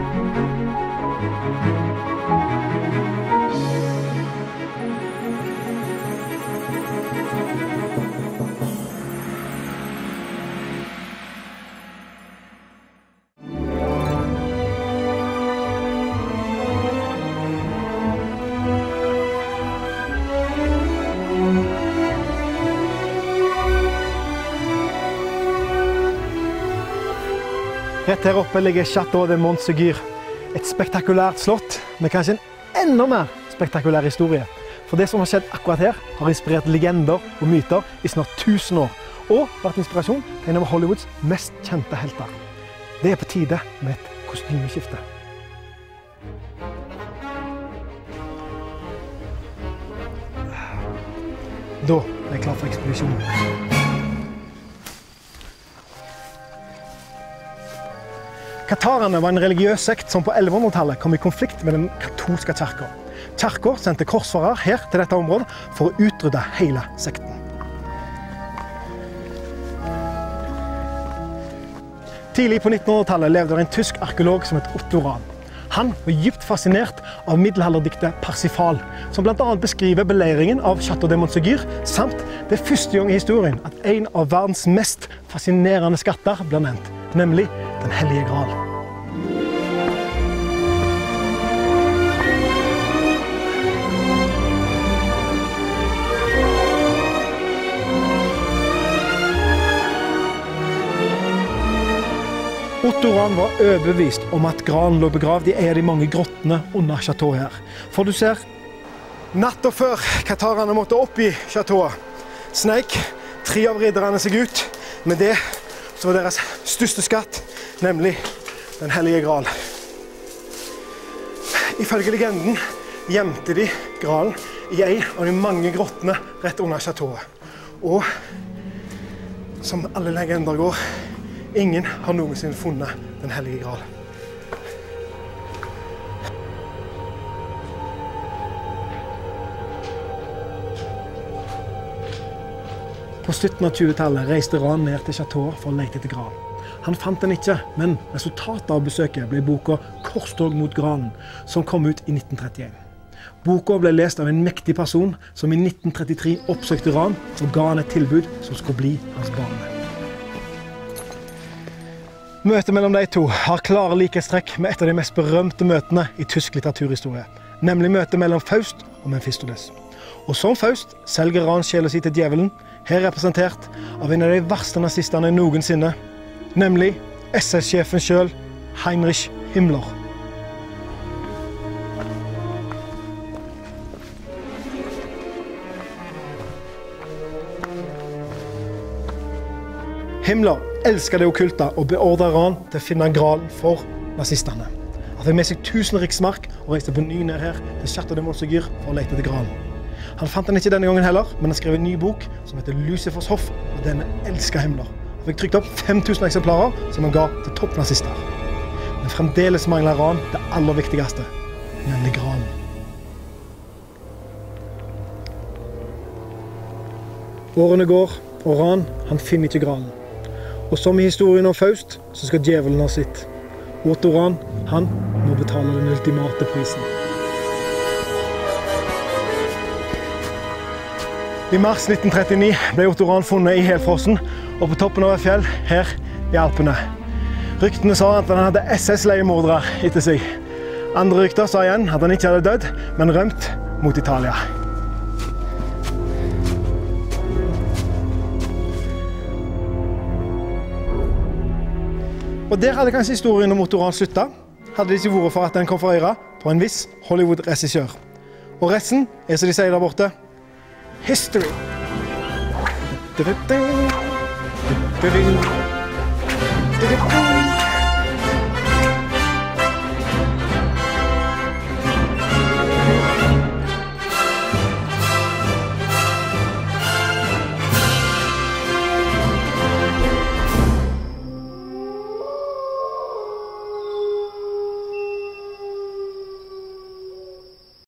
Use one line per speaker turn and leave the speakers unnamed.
Música Rett her oppe ligger Chateau de Montsegur. Et spektakulært slott med kanskje en enda mer spektakulær historie. For det som har skjedd akkurat her, har inspirert legender og myter i snart 1000 år. Og vært inspirasjon til en av Hollywoods mest kjente helter. Det er på tide med et kostymeskifte. Da er jeg klar for ekspedisjonen. Katarene var en religiøs sekt som på 1100-tallet kom i konflikt med den katolske kirka. Kirka sendte korsfarer her til dette området for å utrydde hele sekten. Tidlig på 1900-tallet levde det en tysk arkeolog som het Otto Rahn. Han var dypt fascinert av middelalderdiktet Parsifal, som bl.a. beskriver beleiringen av Chateau de Montsegur, samt det første gang i historien at en av verdens mest fascinerende skatter blir nevnt, nemlig Den hellige gral. Otto Rahn var overbevist om at granen lå begravd i en av de mange grottene under chateauet her. For du ser, natta før katarene måtte opp i chateauet, sneik tre av ridderne seg ut med det som var deres største skatt, nemlig Den hellige gral. Ifølge legenden gjemte de gralen i en av de mange grottene rett under chateauet. Og som alle legender går, ingen har noensinne funnet Den hellige gral. På slutten av 20-tallet reiste Ran ned til chateauet for å lete etter gran. Han fant den ikke, men resultatet av besøket ble boka 'Korstog mot granen', som kom ut i 1931. Boka ble lest av en mektig person som i 1933 oppsøkte Ran og ga han et tilbud som skulle bli hans bane. Møtet mellom de to har klare likhetstrekk med et av de mest berømte møtene i tysk litteraturhistorie, nemlig møtet mellom Faust og Mefistodes. Og som Faust selger Ran sjela si til djevelen, her representert av en av de verste nazistene noensinne, nemlig SS-sjefen sjøl, Heinrich Himmler. Himmler elsker det okkulte og beordrer Ran til å finne gralen for nazistene. Han fikk med seg 1000 riksmark og reiste på ny ned her til Chateau de Montsegur for å lete etter gralen. Han fant den ikke denne gangen heller, men han skrev en ny bok som heter 'Lucifers hoff', og denne elsker Himmler. Han fikk trykt opp 5000 eksemplarer som han ga til toppnazister. Men fremdeles mangler Ran det aller viktigste, nemlig granen. Årene går, og Ran han finner ikke granen. Og som i historien om Faust, så skal djevelen ha sitt. Otto Ran, han må betale den ultimate prisen. I mars 1939 ble Otto Ran funnet i helfrossen og på toppen av et fjell her i Alpene. Ryktene sa at han hadde SS-leiemordere etter seg. Andre rykter sa igjen at han ikke hadde dødd, men rømt mot Italia. Og Der hadde kanskje historien om Otto Ran slutta. Hadde det ikke vært for at den kom fra øra på en viss Hollywood-regissør. Og resten er som de sier der borte history. Du-du-du. Do-do-do. Do-do-do.